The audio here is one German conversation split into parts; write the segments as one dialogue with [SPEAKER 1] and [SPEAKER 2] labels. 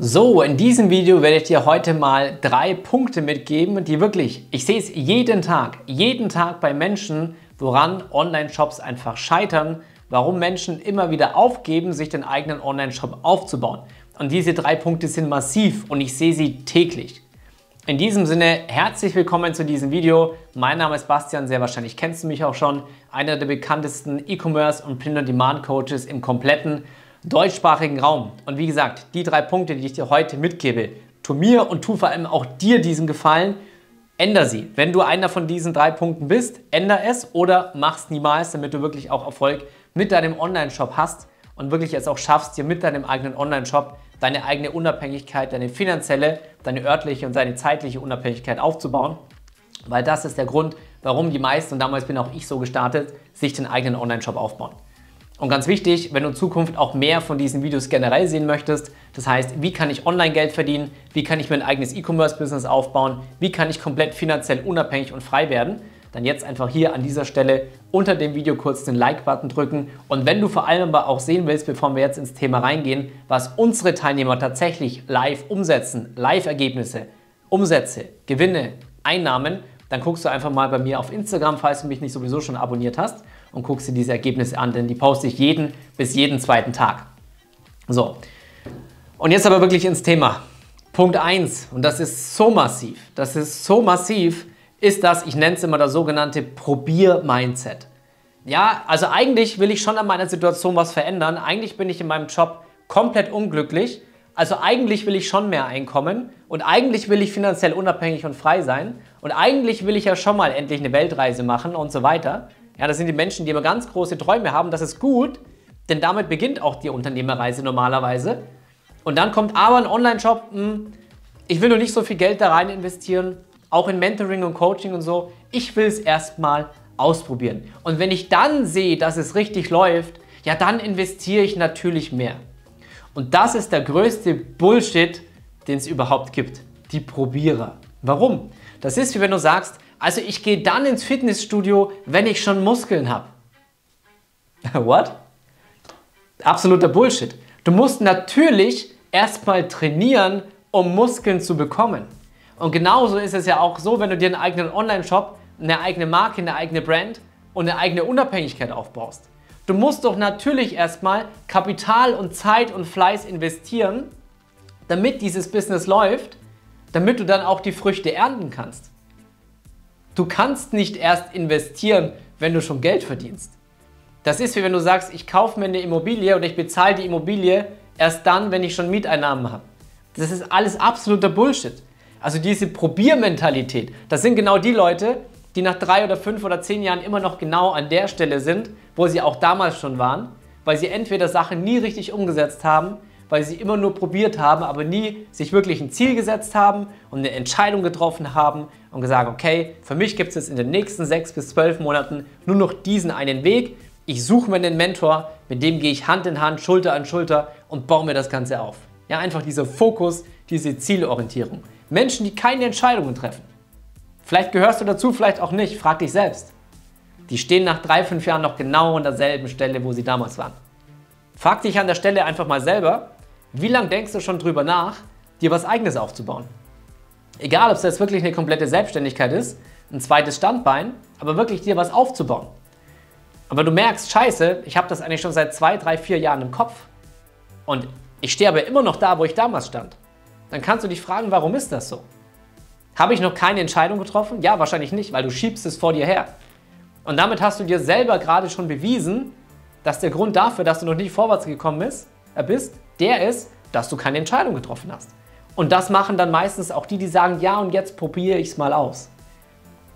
[SPEAKER 1] So, in diesem Video werde ich dir heute mal drei Punkte mitgeben, die wirklich, ich sehe es jeden Tag, jeden Tag bei Menschen, woran Online-Shops einfach scheitern, warum Menschen immer wieder aufgeben, sich den eigenen Online-Shop aufzubauen. Und diese drei Punkte sind massiv und ich sehe sie täglich. In diesem Sinne, herzlich willkommen zu diesem Video. Mein Name ist Bastian, sehr wahrscheinlich kennst du mich auch schon. Einer der bekanntesten E-Commerce und Print-on-Demand-Coaches im kompletten deutschsprachigen Raum. Und wie gesagt, die drei Punkte, die ich dir heute mitgebe, tu mir und tu vor allem auch dir diesen Gefallen, änder sie. Wenn du einer von diesen drei Punkten bist, änder es oder mach es niemals, damit du wirklich auch Erfolg mit deinem Online-Shop hast und wirklich es auch schaffst, dir mit deinem eigenen Online-Shop deine eigene Unabhängigkeit, deine finanzielle, deine örtliche und deine zeitliche Unabhängigkeit aufzubauen. Weil das ist der Grund, warum die meisten, und damals bin auch ich so gestartet, sich den eigenen Online-Shop aufbauen. Und ganz wichtig, wenn du in Zukunft auch mehr von diesen Videos generell sehen möchtest, das heißt, wie kann ich online Geld verdienen, wie kann ich mein eigenes E-Commerce-Business aufbauen, wie kann ich komplett finanziell unabhängig und frei werden, dann jetzt einfach hier an dieser Stelle unter dem Video kurz den Like-Button drücken. Und wenn du vor allem aber auch sehen willst, bevor wir jetzt ins Thema reingehen, was unsere Teilnehmer tatsächlich live umsetzen, Live-Ergebnisse, Umsätze, Gewinne, Einnahmen, dann guckst du einfach mal bei mir auf Instagram, falls du mich nicht sowieso schon abonniert hast und guckst dir diese Ergebnisse an, denn die poste ich jeden bis jeden zweiten Tag. So, und jetzt aber wirklich ins Thema. Punkt 1, und das ist so massiv, das ist so massiv, ist das, ich nenne es immer das sogenannte Probier-Mindset. Ja, also eigentlich will ich schon an meiner Situation was verändern. Eigentlich bin ich in meinem Job komplett unglücklich. Also eigentlich will ich schon mehr Einkommen und eigentlich will ich finanziell unabhängig und frei sein und eigentlich will ich ja schon mal endlich eine Weltreise machen und so weiter. Ja, das sind die Menschen, die immer ganz große Träume haben. Das ist gut, denn damit beginnt auch die Unternehmerreise normalerweise. Und dann kommt aber ein Online-Shop, hm, ich will nur nicht so viel Geld da rein investieren, auch in Mentoring und Coaching und so. Ich will es erstmal ausprobieren. Und wenn ich dann sehe, dass es richtig läuft, ja, dann investiere ich natürlich mehr. Und das ist der größte Bullshit, den es überhaupt gibt. Die Probierer. Warum? Das ist wie wenn du sagst, also ich gehe dann ins Fitnessstudio, wenn ich schon Muskeln habe. What? Absoluter Bullshit. Du musst natürlich erstmal trainieren, um Muskeln zu bekommen. Und genauso ist es ja auch so, wenn du dir einen eigenen Online-Shop, eine eigene Marke, eine eigene Brand und eine eigene Unabhängigkeit aufbaust. Du musst doch natürlich erstmal Kapital und Zeit und Fleiß investieren, damit dieses Business läuft, damit du dann auch die Früchte ernten kannst. Du kannst nicht erst investieren, wenn du schon Geld verdienst. Das ist wie wenn du sagst, ich kaufe mir eine Immobilie und ich bezahle die Immobilie erst dann, wenn ich schon Mieteinnahmen habe. Das ist alles absoluter Bullshit. Also diese Probiermentalität, das sind genau die Leute, die nach drei oder fünf oder zehn Jahren immer noch genau an der Stelle sind, wo sie auch damals schon waren, weil sie entweder Sachen nie richtig umgesetzt haben weil sie immer nur probiert haben, aber nie sich wirklich ein Ziel gesetzt haben und eine Entscheidung getroffen haben und gesagt, okay, für mich gibt es jetzt in den nächsten sechs bis zwölf Monaten nur noch diesen einen Weg. Ich suche mir einen Mentor, mit dem gehe ich Hand in Hand, Schulter an Schulter und baue mir das Ganze auf. Ja, einfach dieser Fokus, diese Zielorientierung. Menschen, die keine Entscheidungen treffen. Vielleicht gehörst du dazu, vielleicht auch nicht. Frag dich selbst. Die stehen nach drei, fünf Jahren noch genau an derselben Stelle, wo sie damals waren. Frag dich an der Stelle einfach mal selber, wie lange denkst du schon drüber nach, dir was eigenes aufzubauen? Egal, ob es jetzt wirklich eine komplette Selbstständigkeit ist, ein zweites Standbein, aber wirklich dir was aufzubauen. Aber du merkst, scheiße, ich habe das eigentlich schon seit zwei, drei, vier Jahren im Kopf und ich stehe aber immer noch da, wo ich damals stand. Dann kannst du dich fragen, warum ist das so? Habe ich noch keine Entscheidung getroffen? Ja, wahrscheinlich nicht, weil du schiebst es vor dir her. Und damit hast du dir selber gerade schon bewiesen, dass der Grund dafür, dass du noch nicht vorwärts gekommen bist, bist der ist, dass du keine Entscheidung getroffen hast. Und das machen dann meistens auch die, die sagen, ja und jetzt probiere ich es mal aus.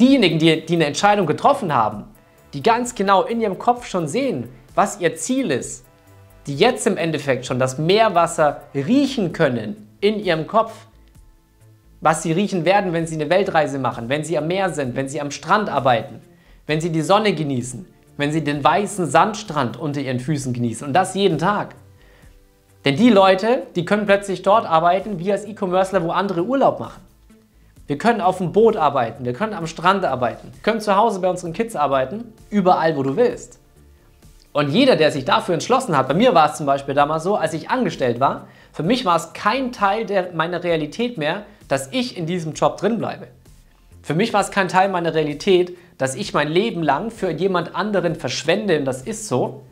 [SPEAKER 1] Diejenigen, die, die eine Entscheidung getroffen haben, die ganz genau in ihrem Kopf schon sehen, was ihr Ziel ist, die jetzt im Endeffekt schon das Meerwasser riechen können in ihrem Kopf, was sie riechen werden, wenn sie eine Weltreise machen, wenn sie am Meer sind, wenn sie am Strand arbeiten, wenn sie die Sonne genießen, wenn sie den weißen Sandstrand unter ihren Füßen genießen und das jeden Tag. Denn die Leute, die können plötzlich dort arbeiten, wie als E-Commercer, wo andere Urlaub machen. Wir können auf dem Boot arbeiten, wir können am Strand arbeiten, wir können zu Hause bei unseren Kids arbeiten, überall, wo du willst. Und jeder, der sich dafür entschlossen hat, bei mir war es zum Beispiel damals so, als ich angestellt war, Für mich war es kein Teil der, meiner Realität mehr, dass ich in diesem Job drin bleibe. Für mich war es kein Teil meiner Realität, dass ich mein Leben lang für jemand anderen verschwende und das ist so.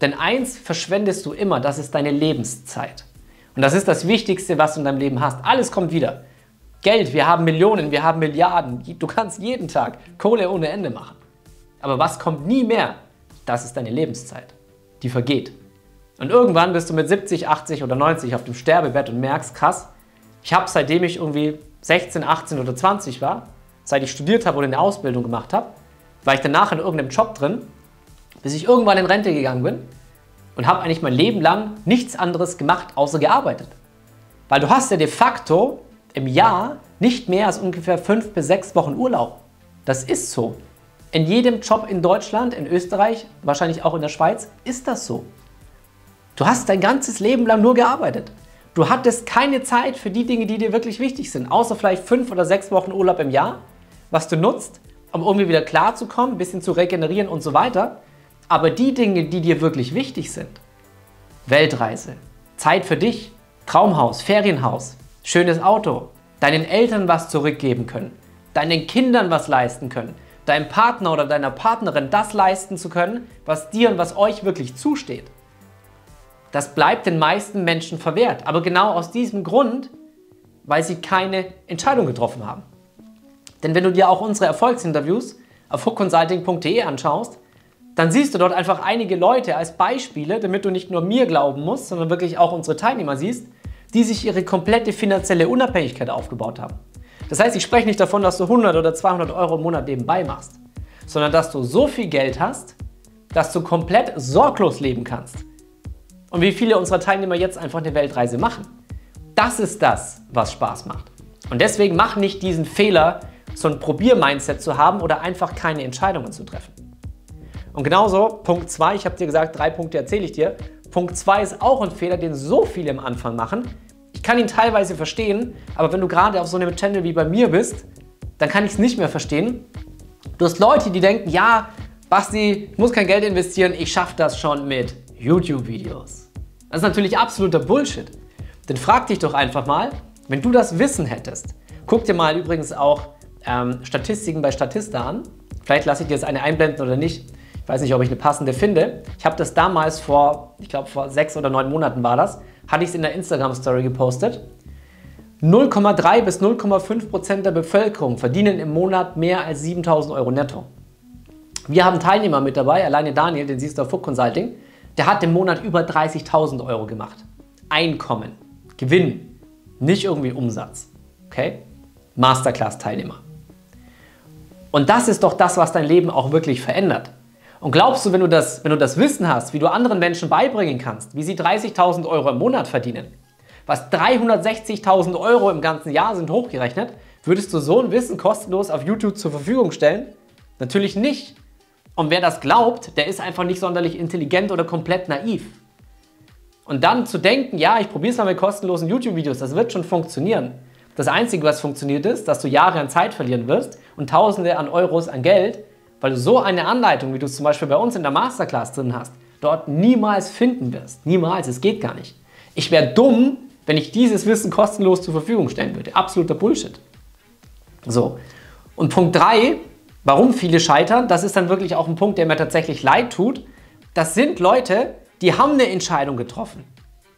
[SPEAKER 1] Denn eins verschwendest du immer, das ist deine Lebenszeit. Und das ist das Wichtigste, was du in deinem Leben hast. Alles kommt wieder. Geld, wir haben Millionen, wir haben Milliarden. Du kannst jeden Tag Kohle ohne Ende machen. Aber was kommt nie mehr? Das ist deine Lebenszeit. Die vergeht. Und irgendwann bist du mit 70, 80 oder 90 auf dem Sterbebett und merkst, krass, ich habe seitdem ich irgendwie 16, 18 oder 20 war, seit ich studiert habe oder eine Ausbildung gemacht habe, war ich danach in irgendeinem Job drin, bis ich irgendwann in Rente gegangen bin und habe eigentlich mein Leben lang nichts anderes gemacht, außer gearbeitet. Weil du hast ja de facto im Jahr nicht mehr als ungefähr fünf bis sechs Wochen Urlaub. Das ist so. In jedem Job in Deutschland, in Österreich, wahrscheinlich auch in der Schweiz, ist das so. Du hast dein ganzes Leben lang nur gearbeitet. Du hattest keine Zeit für die Dinge, die dir wirklich wichtig sind, außer vielleicht fünf oder sechs Wochen Urlaub im Jahr, was du nutzt, um irgendwie wieder klarzukommen, ein bisschen zu regenerieren und so weiter. Aber die Dinge, die dir wirklich wichtig sind, Weltreise, Zeit für dich, Traumhaus, Ferienhaus, schönes Auto, deinen Eltern was zurückgeben können, deinen Kindern was leisten können, deinem Partner oder deiner Partnerin das leisten zu können, was dir und was euch wirklich zusteht. Das bleibt den meisten Menschen verwehrt. Aber genau aus diesem Grund, weil sie keine Entscheidung getroffen haben. Denn wenn du dir auch unsere Erfolgsinterviews auf hookconsulting.de anschaust, dann siehst du dort einfach einige Leute als Beispiele, damit du nicht nur mir glauben musst, sondern wirklich auch unsere Teilnehmer siehst, die sich ihre komplette finanzielle Unabhängigkeit aufgebaut haben. Das heißt, ich spreche nicht davon, dass du 100 oder 200 Euro im Monat nebenbei machst, sondern dass du so viel Geld hast, dass du komplett sorglos leben kannst. Und wie viele unserer Teilnehmer jetzt einfach eine Weltreise machen. Das ist das, was Spaß macht. Und deswegen mach nicht diesen Fehler, so ein Probier-Mindset zu haben oder einfach keine Entscheidungen zu treffen. Und genauso, Punkt 2, ich habe dir gesagt, drei Punkte erzähle ich dir. Punkt 2 ist auch ein Fehler, den so viele am Anfang machen. Ich kann ihn teilweise verstehen, aber wenn du gerade auf so einem Channel wie bei mir bist, dann kann ich es nicht mehr verstehen. Du hast Leute, die denken, ja, Basti, ich muss kein Geld investieren, ich schaffe das schon mit YouTube-Videos. Das ist natürlich absoluter Bullshit. Denn frag dich doch einfach mal, wenn du das Wissen hättest, guck dir mal übrigens auch ähm, Statistiken bei Statista an. Vielleicht lasse ich dir jetzt eine einblenden oder nicht. Weiß nicht, ob ich eine passende finde. Ich habe das damals vor, ich glaube vor sechs oder neun Monaten war das, hatte ich es in der Instagram-Story gepostet. 0,3 bis 0,5 Prozent der Bevölkerung verdienen im Monat mehr als 7000 Euro netto. Wir haben Teilnehmer mit dabei, alleine Daniel, den siehst du auf Fook Consulting, der hat im Monat über 30.000 Euro gemacht. Einkommen, Gewinn, nicht irgendwie Umsatz. Okay? Masterclass-Teilnehmer. Und das ist doch das, was dein Leben auch wirklich verändert. Und glaubst du, wenn du das, wenn du das Wissen hast, wie du anderen Menschen beibringen kannst, wie sie 30.000 Euro im Monat verdienen, was 360.000 Euro im ganzen Jahr sind hochgerechnet, würdest du so ein Wissen kostenlos auf YouTube zur Verfügung stellen? Natürlich nicht. Und wer das glaubt, der ist einfach nicht sonderlich intelligent oder komplett naiv. Und dann zu denken, ja, ich probiere es mal mit kostenlosen YouTube-Videos, das wird schon funktionieren. Das Einzige, was funktioniert ist, dass du Jahre an Zeit verlieren wirst und Tausende an Euros an Geld, weil du so eine Anleitung, wie du es zum Beispiel bei uns in der Masterclass drin hast, dort niemals finden wirst. Niemals, es geht gar nicht. Ich wäre dumm, wenn ich dieses Wissen kostenlos zur Verfügung stellen würde. Absoluter Bullshit. So. Und Punkt 3, warum viele scheitern, das ist dann wirklich auch ein Punkt, der mir tatsächlich leid tut. Das sind Leute, die haben eine Entscheidung getroffen.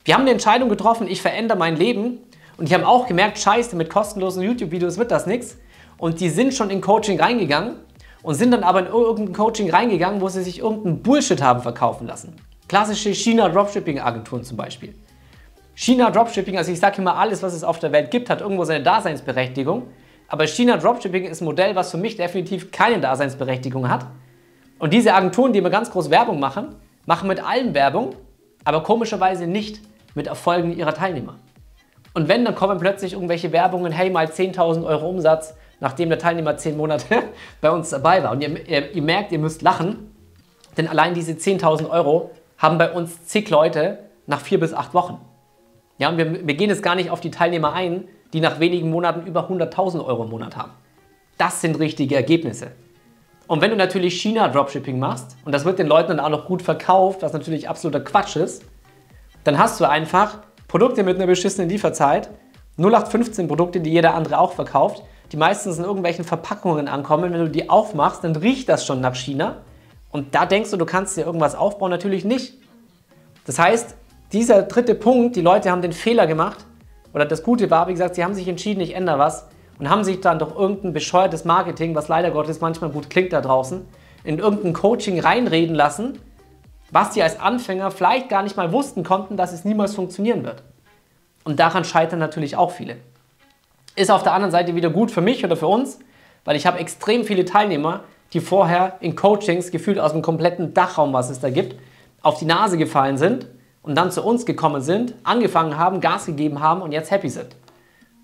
[SPEAKER 1] Wir haben eine Entscheidung getroffen, ich verändere mein Leben. Und die haben auch gemerkt, scheiße, mit kostenlosen YouTube-Videos wird das nichts. Und die sind schon in Coaching reingegangen und sind dann aber in irgendein Coaching reingegangen, wo sie sich irgendeinen Bullshit haben verkaufen lassen. Klassische China-Dropshipping-Agenturen zum Beispiel. China-Dropshipping, also ich sage immer, alles, was es auf der Welt gibt, hat irgendwo seine Daseinsberechtigung. Aber China-Dropshipping ist ein Modell, was für mich definitiv keine Daseinsberechtigung hat. Und diese Agenturen, die immer ganz groß Werbung machen, machen mit allem Werbung, aber komischerweise nicht mit Erfolgen ihrer Teilnehmer. Und wenn, dann kommen plötzlich irgendwelche Werbungen, hey, mal 10.000 Euro Umsatz, nachdem der Teilnehmer zehn Monate bei uns dabei war. Und ihr, ihr, ihr merkt, ihr müsst lachen, denn allein diese 10.000 Euro haben bei uns zig Leute nach vier bis acht Wochen. Ja, und wir, wir gehen jetzt gar nicht auf die Teilnehmer ein, die nach wenigen Monaten über 100.000 Euro im Monat haben. Das sind richtige Ergebnisse. Und wenn du natürlich China-Dropshipping machst und das wird den Leuten dann auch noch gut verkauft, was natürlich absoluter Quatsch ist, dann hast du einfach Produkte mit einer beschissenen Lieferzeit, 0815 Produkte, die jeder andere auch verkauft, die meistens in irgendwelchen Verpackungen ankommen. Wenn du die aufmachst, dann riecht das schon nach China. Und da denkst du, du kannst dir irgendwas aufbauen. Natürlich nicht. Das heißt, dieser dritte Punkt, die Leute haben den Fehler gemacht, oder das Gute war, wie gesagt, sie haben sich entschieden, ich ändere was und haben sich dann durch irgendein bescheuertes Marketing, was leider Gottes manchmal gut klingt da draußen, in irgendein Coaching reinreden lassen, was sie als Anfänger vielleicht gar nicht mal wussten konnten, dass es niemals funktionieren wird. Und daran scheitern natürlich auch viele. Ist auf der anderen Seite wieder gut für mich oder für uns, weil ich habe extrem viele Teilnehmer, die vorher in Coachings gefühlt aus dem kompletten Dachraum, was es da gibt, auf die Nase gefallen sind und dann zu uns gekommen sind, angefangen haben, Gas gegeben haben und jetzt happy sind.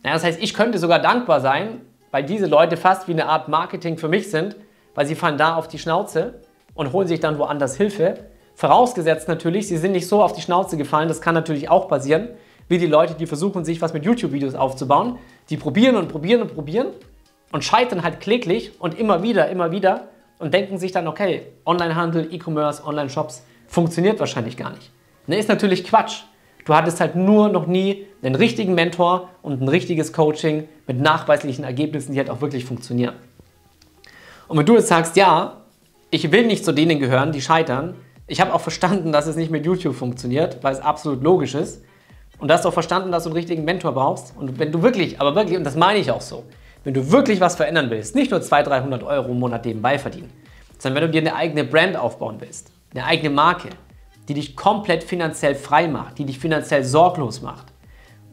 [SPEAKER 1] Ja, das heißt, ich könnte sogar dankbar sein, weil diese Leute fast wie eine Art Marketing für mich sind, weil sie fallen da auf die Schnauze und holen sich dann woanders Hilfe. Vorausgesetzt natürlich, sie sind nicht so auf die Schnauze gefallen, das kann natürlich auch passieren, wie die Leute, die versuchen, sich was mit YouTube-Videos aufzubauen. Die probieren und probieren und probieren und scheitern halt kläglich und immer wieder, immer wieder und denken sich dann, okay, Onlinehandel, E-Commerce, Online-Shops funktioniert wahrscheinlich gar nicht. Ne, ist natürlich Quatsch. Du hattest halt nur noch nie einen richtigen Mentor und ein richtiges Coaching mit nachweislichen Ergebnissen, die halt auch wirklich funktionieren. Und wenn du jetzt sagst, ja, ich will nicht zu denen gehören, die scheitern, ich habe auch verstanden, dass es nicht mit YouTube funktioniert, weil es absolut logisch ist. Und hast auch verstanden, dass du einen richtigen Mentor brauchst. Und wenn du wirklich, aber wirklich, und das meine ich auch so, wenn du wirklich was verändern willst, nicht nur 200, 300 Euro im Monat nebenbei verdienen, sondern wenn du dir eine eigene Brand aufbauen willst, eine eigene Marke, die dich komplett finanziell frei macht, die dich finanziell sorglos macht,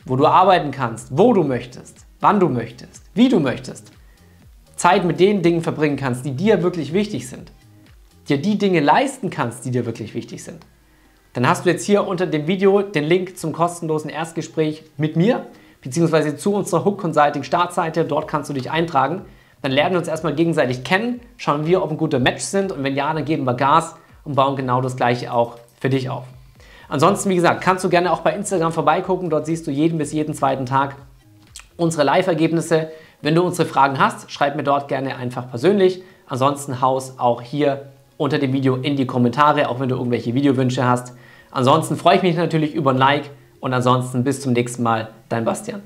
[SPEAKER 1] wo du arbeiten kannst, wo du möchtest, wann du möchtest, wie du möchtest, Zeit mit den Dingen verbringen kannst, die dir wirklich wichtig sind, dir die Dinge leisten kannst, die dir wirklich wichtig sind, dann hast du jetzt hier unter dem Video den Link zum kostenlosen Erstgespräch mit mir, beziehungsweise zu unserer Hook Consulting Startseite. Dort kannst du dich eintragen. Dann lernen wir uns erstmal gegenseitig kennen, schauen wir, ob ein guter Match sind und wenn ja, dann geben wir Gas und bauen genau das gleiche auch für dich auf. Ansonsten, wie gesagt, kannst du gerne auch bei Instagram vorbeigucken. Dort siehst du jeden bis jeden zweiten Tag unsere Live-Ergebnisse. Wenn du unsere Fragen hast, schreib mir dort gerne einfach persönlich. Ansonsten haus auch hier unter dem Video in die Kommentare, auch wenn du irgendwelche Videowünsche hast. Ansonsten freue ich mich natürlich über ein Like und ansonsten bis zum nächsten Mal, dein Bastian.